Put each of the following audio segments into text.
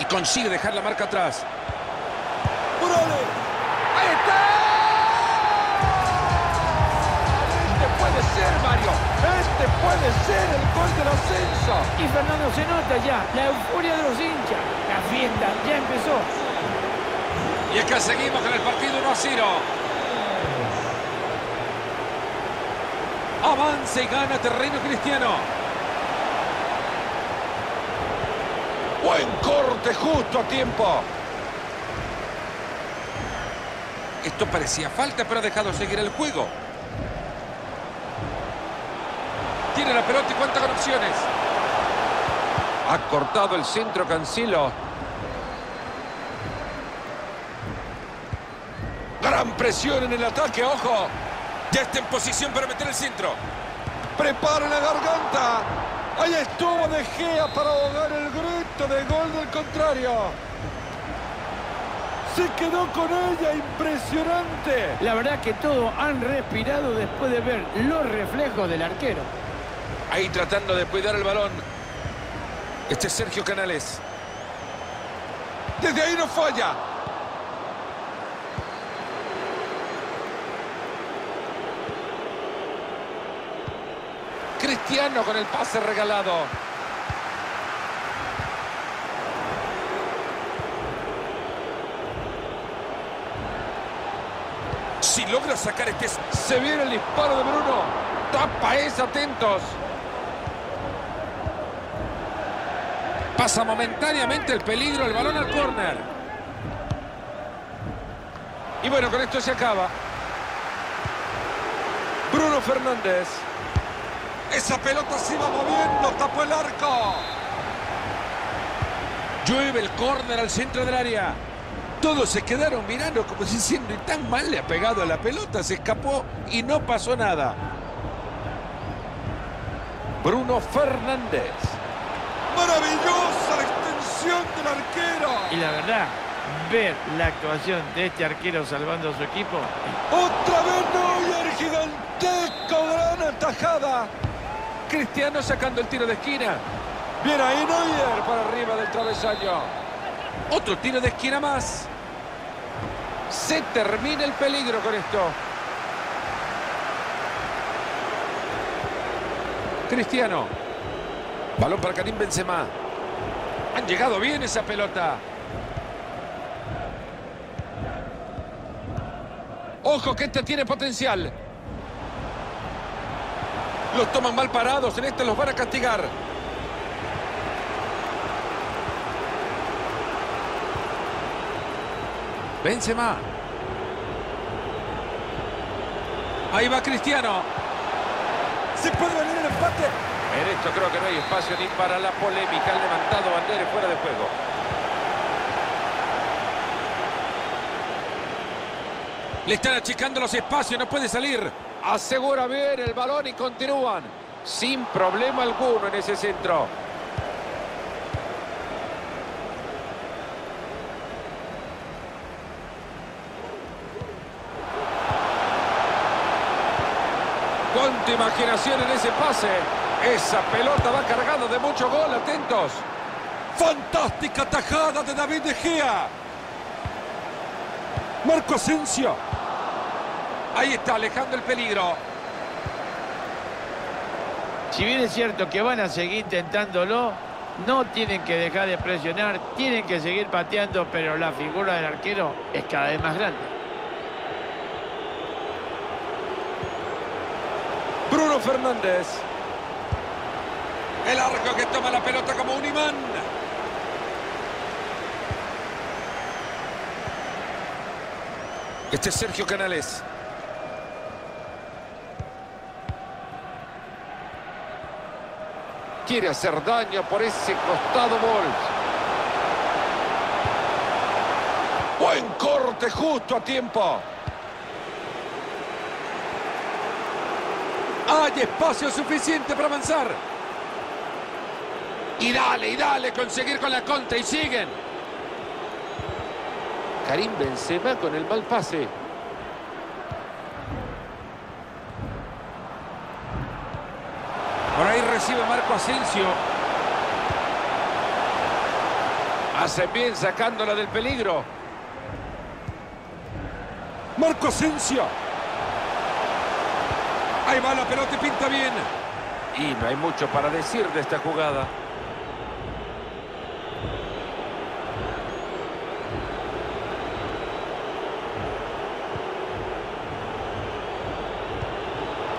Y consigue dejar la marca atrás. ¡Ahí está! Este puede ser, Mario. Este puede ser el gol del ascenso. Y Fernando se nota ya la euforia de los hinchas. La fiesta ya empezó. Y acá seguimos con el partido 1 a 0. Avanza y gana terreno cristiano. Buen corte justo a tiempo. Esto parecía falta, pero ha dejado seguir el juego. Tiene la pelota y cuenta con opciones. Ha cortado el centro Cancelo. Gran presión en el ataque, ojo. Ya está en posición para meter el centro. Prepara la garganta. Ahí estuvo De Gea para ahogar el de gol del contrario. Se quedó con ella, impresionante. La verdad que todos han respirado después de ver los reflejos del arquero. Ahí tratando de cuidar el balón. Este es Sergio Canales. Desde ahí no falla. Cristiano con el pase regalado. Logra sacar este... Se viene el disparo de Bruno. Tapa es, atentos. Pasa momentáneamente el peligro, el balón al córner. Y bueno, con esto se acaba. Bruno Fernández. Esa pelota se va moviendo, tapó el arco. Llueve el córner al centro del área. Todos se quedaron mirando como diciendo, y tan mal le ha pegado a la pelota, se escapó y no pasó nada. Bruno Fernández. Maravillosa la extensión del arquero. Y la verdad, ver la actuación de este arquero salvando a su equipo. Otra vez Neuer, gigantesco, gran atajada. Cristiano sacando el tiro de esquina. Bien ahí Neuer para arriba del travesaño. Otro tiro de esquina más. Se termina el peligro con esto. Cristiano. Balón para Karim Benzema. Han llegado bien esa pelota. Ojo que este tiene potencial. Los toman mal parados. En este los van a castigar. Benzema. Ahí va Cristiano. Se puede venir el empate. En esto creo que no hay espacio ni para la polémica. Han levantado bandera fuera de juego. Le están achicando los espacios, no puede salir. Asegura bien el balón y continúan. Sin problema alguno en ese centro. Cuánta imaginación en ese pase. Esa pelota va cargada de mucho gol, atentos. Fantástica tajada de David De Gea. Marco Asensio. Ahí está, alejando el peligro. Si bien es cierto que van a seguir intentándolo, no tienen que dejar de presionar, tienen que seguir pateando, pero la figura del arquero es cada vez más grande. Bruno Fernández. El arco que toma la pelota como un imán. Este es Sergio Canales. Quiere hacer daño por ese costado Bolt. Buen corte justo a tiempo. Hay espacio suficiente para avanzar. Y dale, y dale, conseguir con la contra y siguen. Karim Benzema con el mal pase. Por ahí recibe Marco Asensio. Hacen bien sacándola del peligro. Marco Asensio. Ahí va la pelota y pinta bien. Y no hay mucho para decir de esta jugada.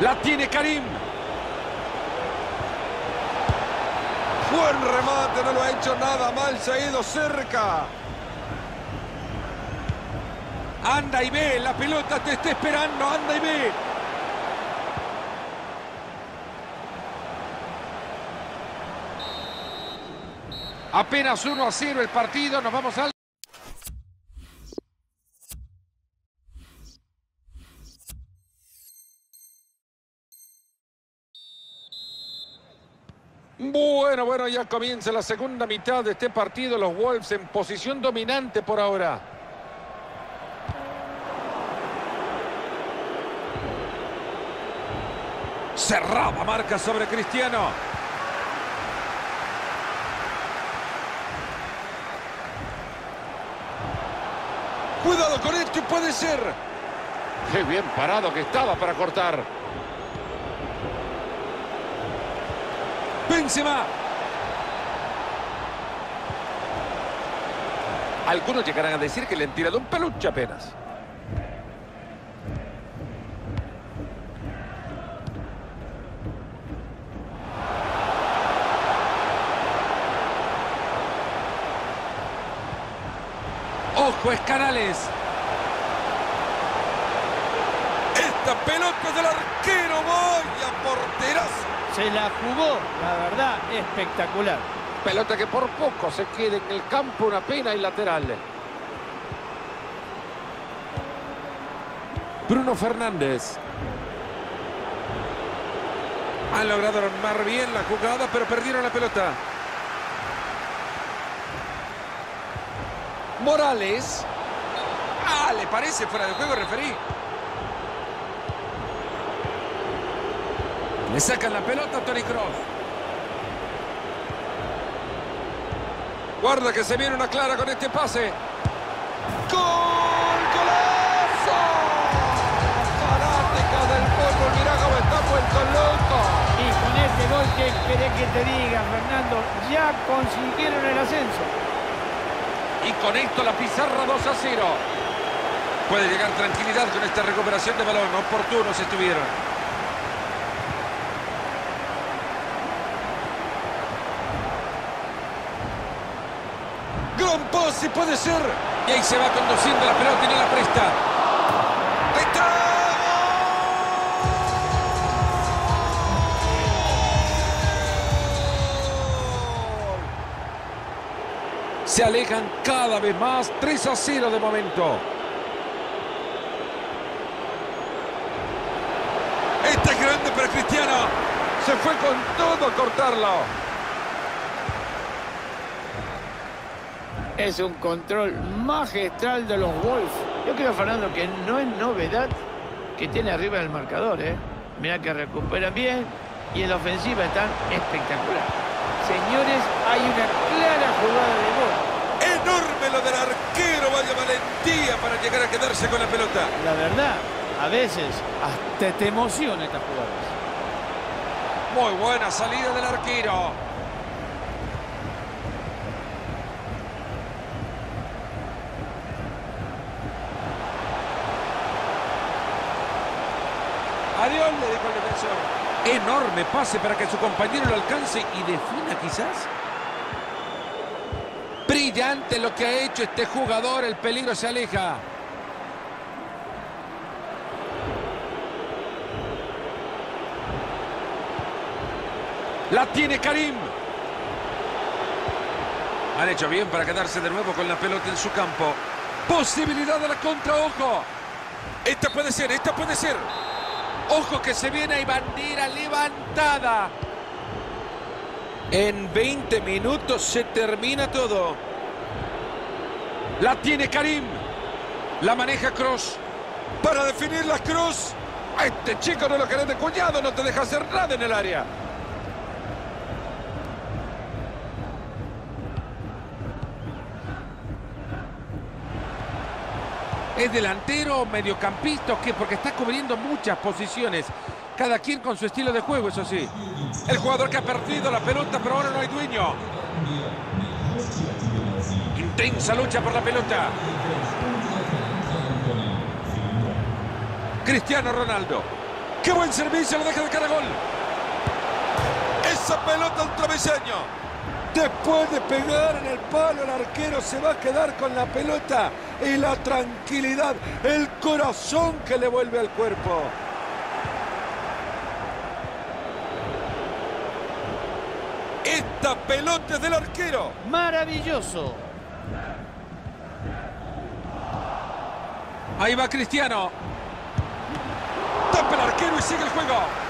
La tiene Karim. Buen remate, no lo ha hecho nada mal, se ha ido cerca. Anda y ve, la pelota te está esperando, anda y ve. Apenas 1 a 0 el partido, nos vamos al... Bueno, bueno, ya comienza la segunda mitad de este partido. Los Wolves en posición dominante por ahora. Cerrada marca sobre Cristiano. Cuidado con esto, puede ser. Qué bien parado que estaba para cortar. Benzema. Algunos llegarán a decir que le han tirado un peluche apenas. Ojo, es Canales. Esta pelota del arquero, vaya porterazo. Se la jugó, la verdad, espectacular. Pelota que por poco se queda en el campo, una pena y lateral. Bruno Fernández. Han logrado armar bien la jugada, pero perdieron la pelota. Morales. Ah, le parece fuera de juego, referí. Le sacan la pelota a Tony Kroos. Guarda que se viene una clara con este pase. ¡Gol! ¡Golazo! Fanáticos del fútbol, mirá cómo está vuelto loco. Y con este gol, ¿qué querés que te diga, Fernando? Ya consiguieron el ascenso. Y con esto la pizarra 2 a 0. Puede llegar tranquilidad con esta recuperación de balón. Oportunos estuvieron. Gran pase, puede ser. Y ahí se va conduciendo la pelota y no la presta. Se alejan cada vez más. 3 a 0 de momento. Este es grande para Cristiano. Se fue con todo a cortarlo. Es un control magistral de los Wolves. Yo creo, Fernando, que no es novedad que tiene arriba el marcador. ¿eh? Mira que recuperan bien y en la ofensiva están espectacular. Señores, hay una clara jugada de gol. Enorme lo del arquero. Vaya valentía para llegar a quedarse con la pelota. La verdad, a veces hasta te emociona estas jugadas. Muy buena salida del arquero. Adiós, le dijo el defensor. Enorme pase para que su compañero lo alcance y defina quizás. Brillante lo que ha hecho este jugador. El peligro se aleja. La tiene Karim. Han hecho bien para quedarse de nuevo con la pelota en su campo. Posibilidad de la contra, ojo. Esta puede ser, esta puede ser. Ojo que se viene y bandera levantada. En 20 minutos se termina todo. La tiene Karim. La maneja Cross. Para definir la cruz. A este chico no lo querés de cuñado, no te deja hacer nada en el área. ¿Es delantero mediocampista o qué? Porque está cubriendo muchas posiciones. Cada quien con su estilo de juego, eso sí. El jugador que ha perdido la pelota, pero ahora no hay dueño. Intensa lucha por la pelota. Cristiano Ronaldo. ¡Qué buen servicio! Lo deja de cara a gol. Esa pelota al travesaño. Después de pegar en el palo, el arquero se va a quedar con la pelota y la tranquilidad, el corazón que le vuelve al cuerpo. Esta pelota es del arquero. Maravilloso. Ahí va Cristiano. Tapa el arquero y sigue el juego.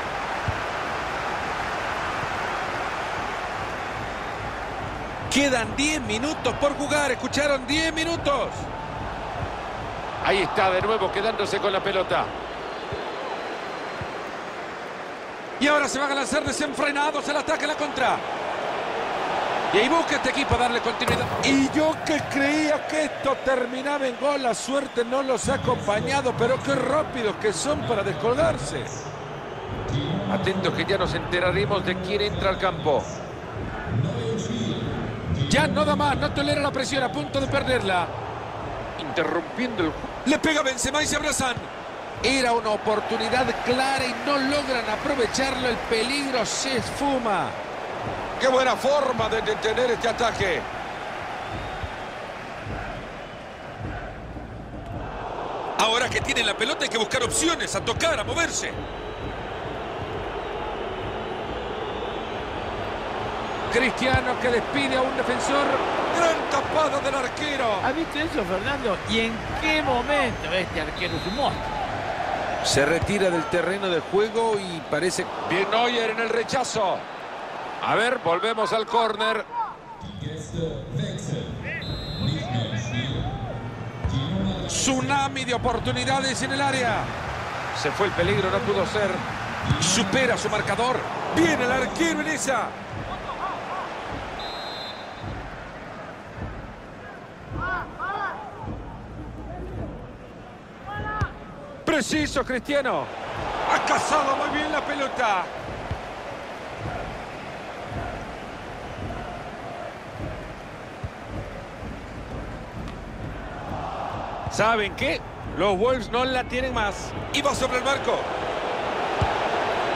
Quedan 10 minutos por jugar. Escucharon 10 minutos. Ahí está de nuevo quedándose con la pelota. Y ahora se van a lanzar desenfrenados el ataque a la contra. Y ahí busca este equipo darle continuidad. Y yo que creía que esto terminaba en gol, la suerte no los ha acompañado, pero qué rápidos que son para descolgarse. Atentos que ya nos enteraremos de quién entra al campo. Ya no da más, no tolera la presión, a punto de perderla. Interrumpiendo el Le pega Benzema y se abrazan. Era una oportunidad clara y no logran aprovecharlo. El peligro se esfuma. Qué buena forma de detener este ataque. Ahora que tienen la pelota hay que buscar opciones, a tocar, a moverse. Cristiano que despide a un defensor. Gran tapada del arquero. ¿Has visto eso, Fernando? ¿Y en qué momento este arquero es un monstruo? Se retira del terreno de juego y parece... Bien Neuer en el rechazo. A ver, volvemos al córner. Tsunami de oportunidades en el área. Se fue el peligro, no pudo ser. Supera su marcador. Viene el arquero en esa. Preciso, Cristiano. Ha cazado muy bien la pelota. ¿Saben qué? Los Wolves no la tienen más. Y va sobre el marco.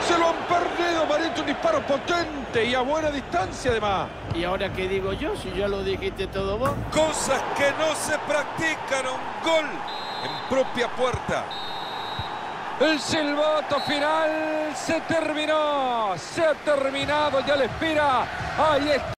Se lo han perdido, Marito. Un disparo potente y a buena distancia, además. ¿Y ahora qué digo yo? Si ya lo dijiste todo vos. Cosas que no se practican. Un gol en propia puerta. El silbato final se terminó. Se ha terminado. Ya le espera. Ahí está.